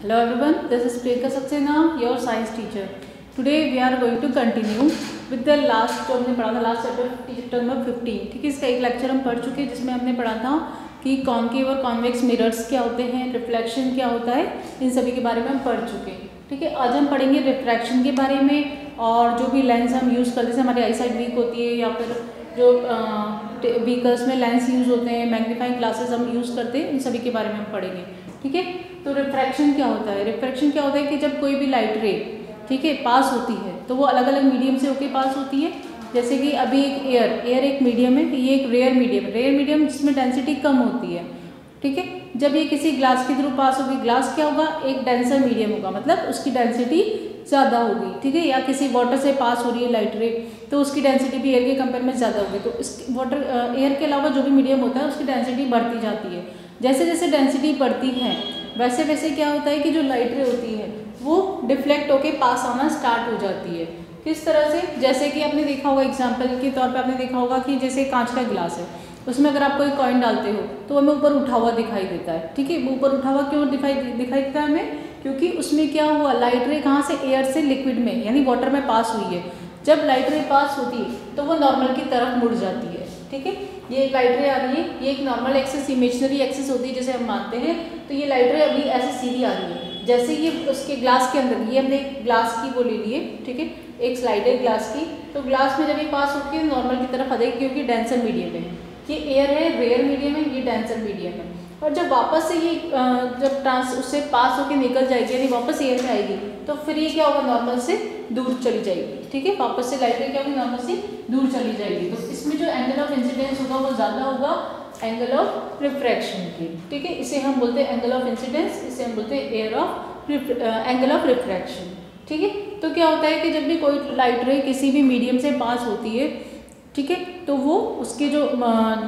Hello everyone, this is Priyanka Saxena, your science teacher. Today we are going to continue with the last जो हमने पढ़ा था last chapter chapter number fifteen ठीक है इसका एक लेक्चर हम पढ़ चुके हैं जिसमें हमने पढ़ा था कि कॉन्केव और कॉन्वेक्स मिरर्स क्या होते हैं रिफ्लेक्शन क्या होता है इन सभी के बारे में हम पढ़ चुके हैं ठीक है आज हम पढ़ेंगे रिफ्रैक्शन के बारे में और जो भी लेंस हम यूज़ करते हैं हमारी आई साइड वीक होती है या फिर जो व्हीकल्स में लेंस यूज़ होते हैं मैग्नीफाइंग ग्लासेस हम यूज़ करते हैं, इन सभी के बारे में हम पढ़ेंगे, ठीक है? तो रिफ्रैक्शन क्या होता है? रिफ्रैक्शन क्या होता है कि जब कोई भी लाइट रे ठीक है पास होती है तो वो अलग अलग मीडियम से होके पास होती है। जैसे कि अभी एक एयर एयर एक मीडियम है ये एक रेयर मीडियम रेयर मीडियम जिसमें डेंसिटी कम होती है, ठीक है? जब ये किसी ग्लास के थ्रू पास होगी ग्लास क्या होगा? एक डेंसर मीडियम होगा मतलब उसकी डेंसिटी ज़्यादा होगी, ठीक है? या किसी वाटर से पास हो रही है लाइट रे तो उसकी डेंसिटी भी एयर के कंपेयर में ज़्यादा होगी। तो इस वाटर एयर के अलावा जो भी मीडियम होता है, उसकी डेंसिटी बढ़ती जाती है। जैसे जैसे डेंसिटी बढ़ती है वैसे वैसे क्या होता है कि जो लाइट रे होती है, वो डिफ्लेक्ट होके पास आना स्टार्ट हो जाती है। किस तरह से? जैसे कि आपने देखा होगा एग्ज़ाम्पल के तौर पे आपने देखा होगा कि जैसे कांच का गिलास है, उसमें अगर आप कोई कॉइन डालते हो तो हमें ऊपर उठा हुआ दिखाई देता है, ठीक है? वो ऊपर उठा हुआ क्यों दिखाई दिखाई देता है हमें? क्योंकि उसमें क्या हुआ लाइट रे कहाँ से? एयर से लिक्विड में, यानी वाटर में पास हुई है। जब लाइट रे पास होती है तो वो नॉर्मल की तरफ़ मुड़ जाती है, ठीक है? ये लाइट रे आ रही है, ये एक नॉर्मल एक्सेस इमेजनरी एक्सेस होती है, जैसे हम मानते हैं। तो ये लाइट रे अभी ऐसे सीधी आ रही है। जैसे ये उसके ग्लास के अंदर, ये हमने ग्लास की वो ले लिए, ठीक है? एक स्लाइड है ग्लास की। तो ग्लास में जब ये पास होती है नॉर्मल की तरफ़ आ जाएगी, क्योंकि डेंसर मीडियम है। ये एयर है रेयर मीडियम है, ये डेंसर मीडियम है। और जब वापस से ये जब ट्रांस, उससे पास होकर निकल जाएगी, यानी वापस एयर में आएगी तो फिर ये क्या होगा? नॉर्मल से दूर चली जाएगी, ठीक है? वापस से लाइट क्या होगी? नॉर्मल से दूर चली जाएगी। तो इसमें जो एंगल ऑफ़ इंसिडेंस होगा, वो ज़्यादा होगा एंगल ऑफ़ रिफ्रैक्शन की, ठीक है? इसे हम बोलते हैं एंगल ऑफ़ इंसिडेंस इसे हम बोलते हैं air of angle of refraction ठीक है? तो क्या होता है कि जब भी कोई लाइट रे किसी भी मीडियम से पास होती है, ठीक है? तो वो उसके जो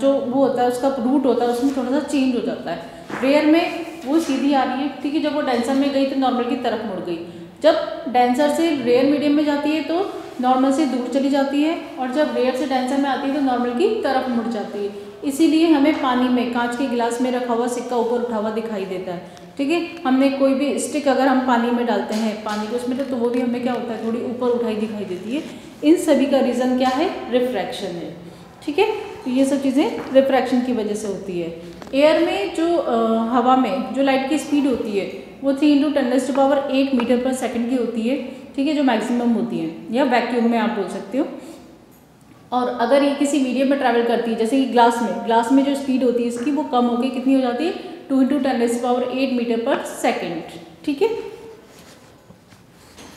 जो वो होता है, उसका रूट होता है, उसमें थोड़ा सा चेंज हो जाता है। रेयर में वो सीधी आ रही है, ठीक है, जब वो डेंसर में गई तो नॉर्मल की तरफ़ मुड़ गई। जब डेंसर से रेयर मीडियम में जाती है तो नॉर्मल से दूर चली जाती है और जब रेयर से डेंसर में आती है तो नॉर्मल की तरफ़ मुड़ जाती है। इसीलिए हमें पानी में, कांच के गिलास में रखा हुआ सिक्का ऊपर उठा हुआ दिखाई देता है, ठीक है? हमने कोई भी स्टिक अगर हम पानी में डालते हैं, पानी को उसमें तो वो भी हमें क्या होता है, थोड़ी ऊपर उठाई दिखाई देती है। इन सभी का रीज़न क्या है? रिफ्रैक्शन है। ठीक है? तो ये सब चीज़ें रिफ्रैक्शन की वजह से होती है। एयर में जो आ, हवा में जो लाइट की स्पीड होती है वो three into ten to power eight metre per second की होती है। ठीक है? जो मैक्सिमम होती है। या वैक्यूम में आप बोल सकते हो। और अगर ये किसी मीडियम में ट्रैवल करती है जैसे कि ग्लास में ग्लास में जो स्पीड होती है इसकी वो कम होकर कितनी हो जाती है? Two into ten power eight metre per second ठीक है?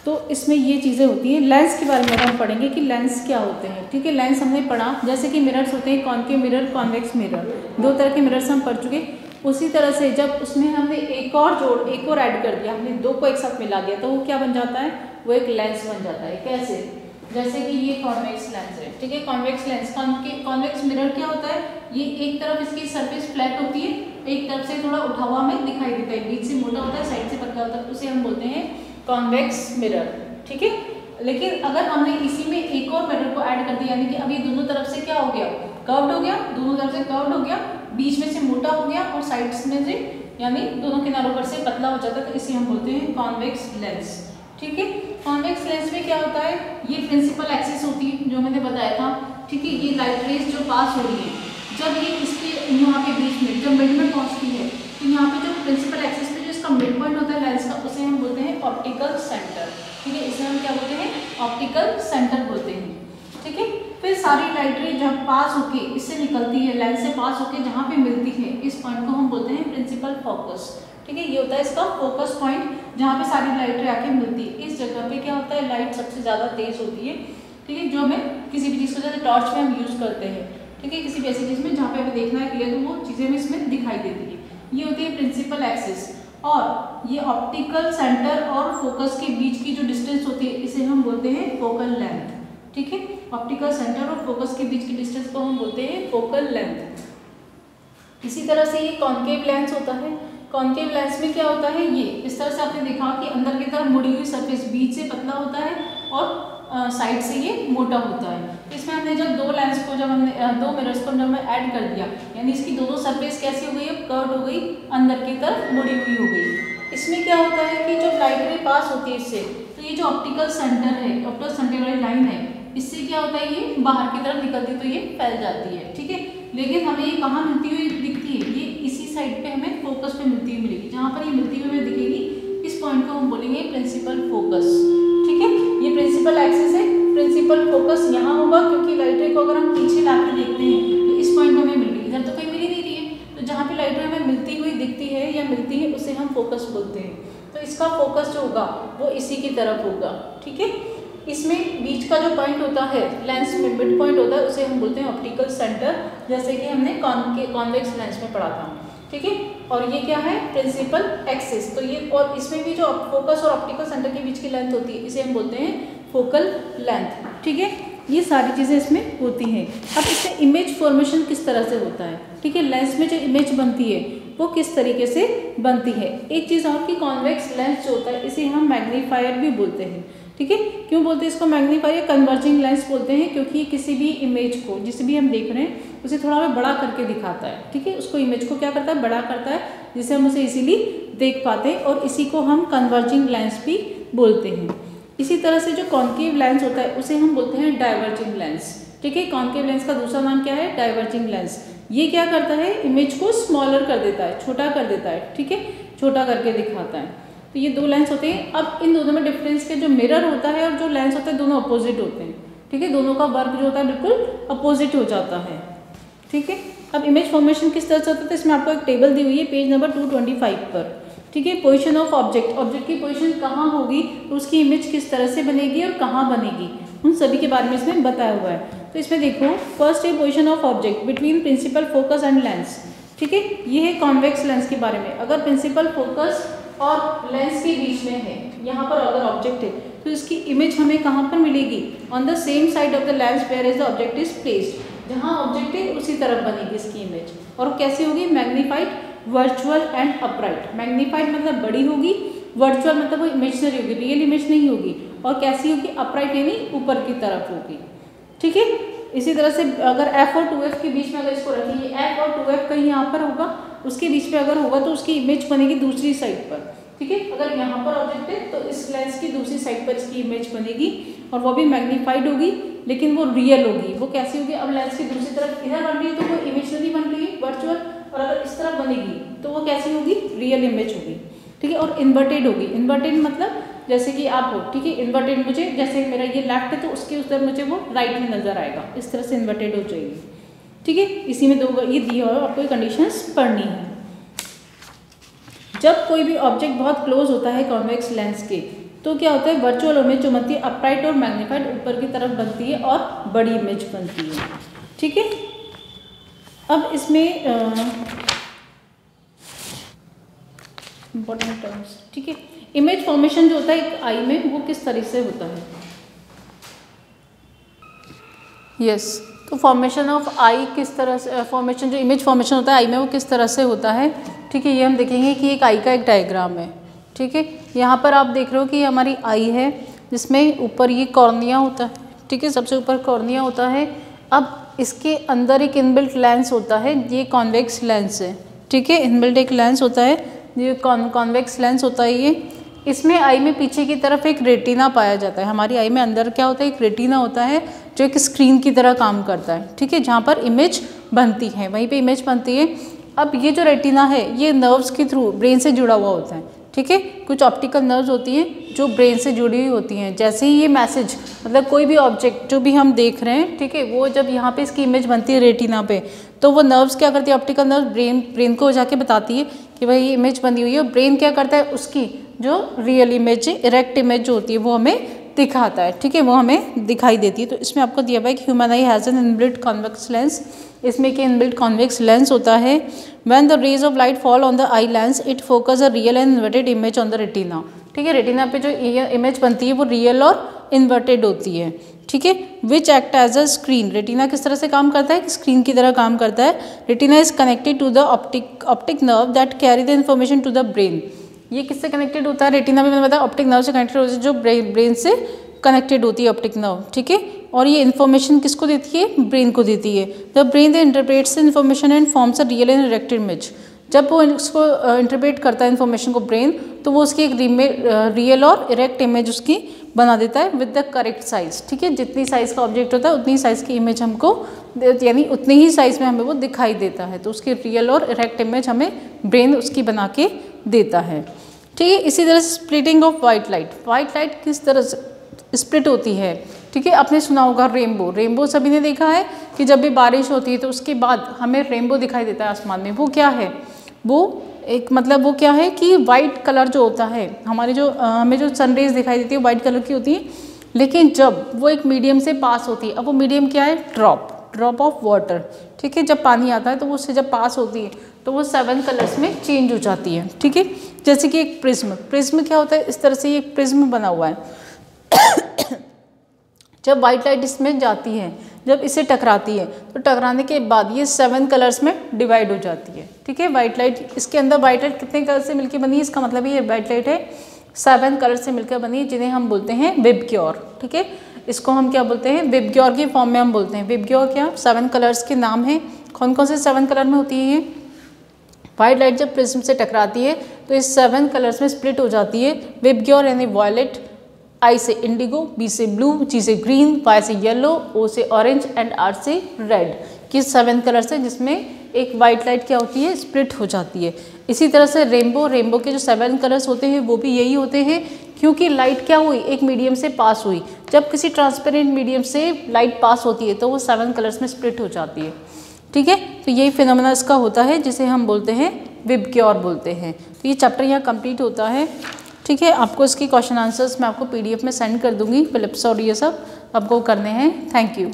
तो इसमें ये चीज़ें होती हैं। लेंस के बारे में हम पढ़ेंगे कि लेंस क्या होते हैं, ठीक है? लेंस हमने पढ़ा, जैसे कि मिरर्स होते हैं, कॉन के मिरर कॉन्वेक्स मिरर दो तरह के मिरर्स हम पढ़ चुके उसी तरह से जब उसमें हमने एक और जोड़, एक और ऐड कर दिया, हमने दो को एक साथ मिला दिया तो वो क्या बन जाता है? वो एक लेंस बन जाता है। कैसे? जैसे कि ये कॉन्वेक्स लेंस है, ठीक है? कॉन्वेक्स लेंस कॉन्वेक्स मिरर क्या होता है? ये एक तरफ़ इसकी सरफेस फ्लैट होती है, एक तरफ़ से थोड़ा उठा हुआ हमें दिखाई देता है। बीच से मोटा होता है साइड से पतला होता है, उसे हम बोलते हैं कॉन्वेक्स मिरर ठीक है? लेकिन अगर हमने इसी में एक और मिरर को ऐड कर दिया, यानी कि अभी दोनों तरफ़ से क्या हो गया? कर्व्ड हो गया, दोनों तरफ़ से कर्व्ड हो गया, बीच में से मोटा हो गया और साइड्स में से, यानी दोनों किनारों पर से पतला हो जाता है तो इसे हम बोलते हैं कॉन्वेक्स लेंस ठीक है? कॉन्वेक्स लेंस में क्या होता है? ये प्रिंसिपल एक्सिस होती है, जो मैंने बताया था, ठीक है? ये लाइट रेस जो पास हो रही है, जब ये इसके यहाँ के बीच में, जब मिड में पहुँचती है तो यहाँ पे जो प्रिंसिपल एक्सिस पे जो मिड पॉइंट होता है लेंस का, उसे हम बोलते हैं ऑप्टिकल सेंटर ठीक है, इसे हम क्या बोलते हैं? ऑप्टिकल सेंटर बोलते हैं। ठीक है, फिर सारी लाइट रे जब पास होके, इससे निकलती है लेंस से पास होके जहाँ पे मिलती है, इस पॉइंट को हम बोलते हैं प्रिंसिपल फोकस ठीक है, ये होता है इसका फोकस पॉइंट जहाँ पे सारी लाइट रे आके मिलती है। इस जगह पे क्या होता है लाइट सबसे ज़्यादा तेज होती है। ठीक है, जो हमें किसी भी चीज़ को जैसे टॉर्च में हम यूज़ करते हैं। ठीक है, किसी भी ऐसी चीज़ में जहाँ पे हमें देखना है क्लियर तो वो चीज़ें हमें इसमें दिखाई देती है। ये होती है प्रिंसिपल एक्सिस और ये ऑप्टिकल सेंटर और फोकस के बीच की जो डिस्टेंस होती है, इसे हम बोलते हैं फोकल लेंथ ठीक है? ऑप्टिकल सेंटर और फोकस के बीच की डिस्टेंस को हम बोलते हैं फोकल लेंथ इसी तरह से ये कॉन्केव लेंस होता है। कॉन्केव लेंस में क्या होता है? ये, इस तरह से आपने देखा कि अंदर की तरफ़ मुड़ी हुई सरफेस बीच से पतला होता है और साइड से ये मोटा होता है। इसमें हमने जब दो लेंस को जब हमने दो मिरर्स को जब हमने ऐड कर दिया, यानी इसकी दोनों सरफेस कैसी हो गई, अब कर्व हो गई, अंदर की तरफ़ मुड़ी हुई हो गई। इसमें क्या होता है कि जब लाइट रे पास होती है इससे तो ये जो ऑप्टिकल सेंटर है ऑप्टिकल सेंटर वाली लाइन है, इससे क्या होता है ये बाहर की तरफ़ निकलती तो ये फैल जाती है, ठीक है? लेकिन हमें ये कहाँ मिलती हुई दिखती है? ये इसी साइड पे हमें फोकस पे मिलती हुई मिलेगी, जहाँ पर ये मिलती हुई हमें दिखेगी, इस पॉइंट को हम बोलेंगे प्रिंसिपल फोकस प्रिंसिपल फोकस यहाँ होगा, क्योंकि लाइट रे को अगर हम पीछे ला देखते हैं तो इस पॉइंट पर हमें मिल रही इधर तो कहीं मिल ही नहीं रही है। तो जहाँ पे लाइट रे हमें मिलती हुई दिखती है या मिलती है, उसे हम फोकस बोलते हैं। तो इसका फोकस जो होगा, वो इसी की तरफ़ होगा, ठीक है? इसमें बीच का जो पॉइंट होता है लेंस में मिड पॉइंट होता है, उसे हम बोलते हैं ऑप्टिकल सेंटर जैसे कि हमने कॉन के कॉन्वेक्स लेंस में पढ़ा था, ठीक है? और ये क्या है? प्रिंसिपल एक्सिस तो ये और इसमें भी जो फोकस और ऑप्टिकल सेंटर के बीच की लेंथ होती है, इसे हम बोलते हैं फोकल लेंथ, ठीक है? ये सारी चीज़ें इसमें होती हैं। अब इससे इमेज फॉर्मेशन किस तरह से होता है? ठीक है लेंस में जो इमेज बनती है, वो किस तरीके से बनती है? एक चीज़ और कि कॉन्वेक्स लेंस जो होता है, इसे हम मैग्नीफायर भी बोलते हैं। ठीक है? क्यों बोलते हैं इसको मैग्नीफायर या कन्वर्जिंग लेंस बोलते हैं, क्योंकि ये किसी भी इमेज को, जिसे भी हम देख रहे हैं, उसे थोड़ा हमें बड़ा करके दिखाता है। ठीक है? उसको इमेज को क्या करता है? बड़ा करता है जिससे हम उसे इजीली देख पाते हैं, और इसी को हम कन्वर्जिंग लेंस भी बोलते हैं। इसी तरह से जो कॉन्केव लेंस होता है, उसे हम बोलते हैं डाइवर्जिंग लेंस ठीक है कॉन्केव लेंस का दूसरा नाम क्या है? डाइवर्जिंग लेंस ये क्या करता है? इमेज को स्मॉलर कर देता है, छोटा कर देता है, ठीक है? छोटा करके दिखाता है. तो ये दो लेंस होते हैं. अब इन दोनों में डिफरेंस के जो मिरर होता है और जो लेंस होता है, दोनों अपोजिट होते हैं. ठीक है, दोनों का वर्क जो होता है, बिल्कुल अपोजिट हो जाता है. ठीक है? अब इमेज फॉर्मेशन किस तरह से होता है? तो इसमें आपको एक टेबल दी हुई है page number two twenty five पर. ठीक है पोजिशन ऑफ़ ऑब्जेक्ट ऑब्जेक्ट की पोजिशन कहाँ होगी? तो उसकी इमेज किस तरह से बनेगी और कहाँ बनेगी? उन सभी के बारे में इसमें बताया हुआ है। तो इसमें देखो फ़र्स्ट है position of object between principal focus and lens ठीक है, ये है कॉन्वेक्स लेंस के बारे में। अगर प्रिंसिपल फोकस और लेंस के बीच में है, यहाँ पर अगर ऑब्जेक्ट है तो इसकी इमेज हमें कहाँ पर मिलेगी? On the same side of the lens where is the object is placed जहाँ ऑब्जेक्ट है, उसी तरफ़ बनेगी इसकी इमेज और कैसी होगी? Magnified virtual and upright magnified मतलब बड़ी होगी वर्चुअल मतलब वो इमेजनरी होगी रियल इमेज नहीं होगी। और कैसी होगी? अपराइट यानी ऊपर की तरफ़ होगी। ठीक है? इसी तरह से अगर एफ़ और टू एफ़ के बीच में अगर इसको रखेंगे एफ़ और टू एफ़ कहीं यहाँ पर होगा, उसके बीच में अगर होगा तो उसकी इमेज बनेगी दूसरी साइड पर। ठीक है? अगर यहाँ पर ऑब्जेक्ट है तो इस लेंस की दूसरी साइड पर इसकी इमेज बनेगी और वो भी मैग्नीफाइड होगी, लेकिन वो रियल होगी। वो कैसी होगी? अब लेंस की दूसरी तरफ़ इधर बन रही है तो वो इमेजनरी बन रही है वर्चुअल और अगर इस तरफ़ बनेगी तो वो कैसी होगी? रियल इमेज होगी। ठीक है? और इन्वर्टेड होगी। इन्वर्टेड मतलब जैसे कि आप हो, ठीक है? इन्वर्टेड मुझे, जैसे मेरा ये लेफ़्ट है तो उसके उस तरफ़ मुझे वो राइट में नज़र आएगा। इस तरह से इन्वर्टेड हो जाएगी। ठीक है? इसी में दो, ये दिया हुआ आपको कंडीशंस पढ़नी है। जब कोई भी ऑब्जेक्ट बहुत क्लोज होता है कॉन्वेक्स लेंस के तो क्या होता है? वर्चुअल इमेज जो बनती है अपराइट और मैग्नीफाइड ऊपर की तरफ़ बनती है और बड़ी इमेज बनती है। ठीक है? अब इसमें इम्पोर्टेंट टर्म्स ठीक है? इमेज फॉर्मेशन जो होता है एक आई में, वो किस तरह से होता है? Yes yes. तो फॉर्मेशन ऑफ़ आई किस तरह से फॉर्मेशन जो इमेज फॉर्मेशन होता है आई में वो किस तरह से होता है? ठीक है, ये हम देखेंगे कि एक आई का एक डायग्राम है। ठीक है? यहाँ पर आप देख रहे हो कि हमारी आई है, जिसमें ऊपर ये कॉर्निया होता है। ठीक है? सबसे ऊपर कॉर्निया होता है। अब इसके अंदर एक इनबिल्ट लेंस होता है, ये कॉन्वेक्स लेंस है। ठीक है? इनबिल्ट एक लेंस होता है, ये कॉन्वेक्स लेंस होता है ये। इसमें आई में पीछे की तरफ़ एक रेटिना पाया जाता है। हमारी आई में अंदर क्या होता है? एक रेटिना होता है, जो एक स्क्रीन की तरह काम करता है। ठीक है? जहाँ पर इमेज बनती है, वहीं पे इमेज बनती है। अब ये जो रेटिना है, ये नर्व्स के थ्रू ब्रेन से जुड़ा हुआ होता है। ठीक है? कुछ ऑप्टिकल नर्व्स होती हैं जो ब्रेन से जुड़ी हुई होती हैं। जैसे ही ये मैसेज मतलब कोई भी ऑब्जेक्ट जो भी हम देख रहे हैं, ठीक है, वो जब यहाँ पे इसकी इमेज बनती है रेटिना पे तो वो नर्व्स क्या करती है? ऑप्टिकल नर्व ब्रेन ब्रेन को जाके बताती है कि भाई ये इमेज बनी हुई है और ब्रेन क्या करता है? उसकी जो रियल इमेज इरेक्ट इमेज जो होती है, वो हमें दिखाता है, ठीक है, वो हमें दिखाई देती है। तो इसमें आपको दिया हुआ है कि human eye has an inbuilt convex lens इसमें कि इनबिल्ट कॉन्वेक्स लेंस होता है? When the rays of light fall on the eye lens it focus a real and inverted image on the retina ठीक है रेटिना पे जो image बनती है वो रियल और इन्वर्टेड होती है। ठीक है which act as a screen retina किस तरह से काम करता है? स्क्रीन की तरह काम करता है। Retina is connected to the optic optic nerve that carry the information to the brain ये किससे कनेक्टेड होता है? रेटिना भी मैंने बताया ऑप्टिक नर्व से कनेक्टेड होती है, जो ब्रेन ब्रेन से कनेक्टेड होती है ऑप्टिक नर्व ठीक है? और ये इन्फॉर्मेशन किसको देती है? ब्रेन को देती है। The brain the interprets information and forms a real and erect image जब वो इसको इंटरप्रेट करता है इन्फॉर्मेशन को ब्रेन तो वो उसकी एक रियल और इरेक्ट इमेज उसकी बना देता है विद द करेक्ट साइज़ ठीक है? जितनी साइज़ का ऑब्जेक्ट होता है, उतनी साइज़ की इमेज हमको यानी उतनी ही साइज़ में हमें वो दिखाई देता है। तो उसकी रियल और इरेक्ट इमेज हमें ब्रेन उसकी बना के देता है। ठीक है, इसी तरह splitting of white light white light किस तरह से स्प्लिट होती है? ठीक है, आपने सुना होगा रेनबो रेनबो सभी ने देखा है कि जब भी बारिश होती है तो उसके बाद हमें रेनबो दिखाई देता है आसमान में, वो क्या है? वो एक मतलब वो क्या है कि वाइट कलर जो होता है, हमारे जो हमें जो सनरेज दिखाई देती है वाइट कलर की होती है, लेकिन जब वो एक मीडियम से पास होती है, अब वो मीडियम क्या है? ड्रॉप ड्रॉप ऑफ़ वाटर ठीक है? जब पानी आता है तो वो उससे जब पास होती है तो वो सेवन कलर्स में चेंज हो जाती है, ठीक है? जैसे कि एक प्रिज्म प्रिज्म क्या होता है? इस तरह से ये प्रिज्म बना हुआ है। जब वाइट लाइट इसमें जाती है, जब इसे टकराती है तो टकराने के बाद ये सेवन कलर्स में डिवाइड हो जाती है। ठीक है? वाइट लाइट इसके अंदर वाइट लाइट कितने कलर से मिलकर बनी है? इसका मतलब ये वाइट लाइट है सेवन कलर से मिलकर बनी है, जिन्हें हम बोलते हैं विबक्योर ठीक है? इसको हम क्या बोलते हैं? विबक्योर के फॉर्म में हम बोलते हैं। विबक्योर क्या? सेवन कलर्स के नाम हैं। कौन कौन से सेवन कलर में होती है ये? वाइट लाइट जब प्रिज्म से टकराती है तो इस सेवन कलर्स में स्प्लिट हो जाती है। विबक्योर यानी वॉयलेट आई से इंडिगो, बी से ब्लू जी से ग्रीन, वाई से येलो, ओ से ऑरेंज एंड आर से रेड किस सेवन कलर है जिसमें एक वाइट लाइट क्या होती है? स्प्लिट हो जाती है. इसी तरह से रेनबो रेनबो के जो सेवन कलर्स होते हैं, वो भी यही होते हैं, क्योंकि लाइट क्या हुई? एक मीडियम से पास हुई. जब किसी ट्रांसपेरेंट मीडियम से लाइट पास होती है तो वो सेवन कलर्स में स्प्लिट हो जाती है. ठीक है? तो यही फिनोमिना इसका होता है, जिसे हम बोलते हैं विबक्योर बोलते हैं. तो ये चैप्टर यहाँ कंप्लीट होता है. ठीक है, आपको इसकी क्वेश्चन आंसर्स मैं आपको पीडीएफ में सेंड कर दूँगी फिलिप्स और ये सब आपको करने हैं। Thank you